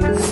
Thanks.